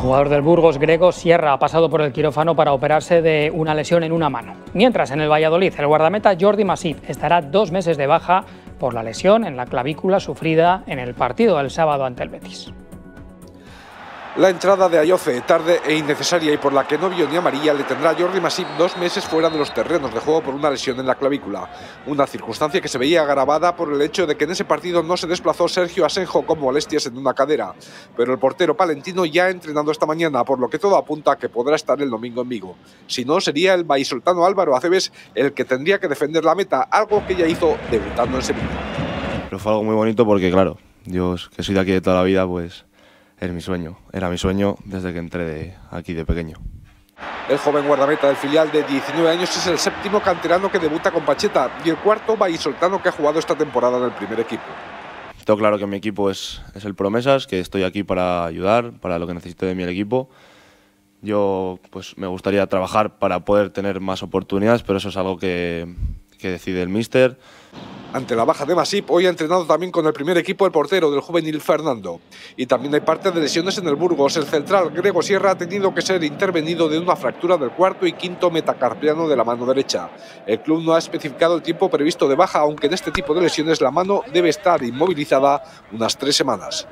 jugador del Burgos, Grego Sierra, ha pasado por el quirófano para operarse de una lesión en una mano. Mientras, en el Valladolid, el guardameta Jordi Masip estará dos meses de baja por la lesión en la clavícula sufrida en el partido del sábado ante el Betis. La entrada de Ayoce, tarde e innecesaria y por la que no vio ni amarilla, le tendrá Jordi Masip dos meses fuera de los terrenos de juego por una lesión en la clavícula. Una circunstancia que se veía agravada por el hecho de que en ese partido no se desplazó Sergio Asenjo con molestias en una cadera. Pero el portero palentino ya ha entrenado esta mañana, por lo que todo apunta a que podrá estar el domingo en Vigo. Si no, sería el baisoltano Álvaro Aceves el que tendría que defender la meta, algo que ya hizo debutando en Sevilla. Pero fue algo muy bonito porque, claro, yo que soy de aquí de toda la vida, pues es mi sueño. Era mi sueño desde que entré de aquí de pequeño. El joven guardameta del filial de 19 años es el séptimo canterano que debuta con Pacheta y el cuarto soltano que ha jugado esta temporada en el primer equipo. Tengo claro que mi equipo es, es el Promesas, que estoy aquí para ayudar, para lo que necesite de mi equipo. Yo pues me gustaría trabajar para poder tener más oportunidades, pero eso es algo que, que decide el míster. Ante la baja de Masip, hoy ha entrenado también con el primer equipo el portero del juvenil Fernando. Y también hay parte de lesiones en el Burgos. El central Grego Sierra ha tenido que ser intervenido de una fractura del cuarto y quinto metacarpiano de la mano derecha. El club no ha especificado el tiempo previsto de baja, aunque en este tipo de lesiones la mano debe estar inmovilizada unas tres semanas.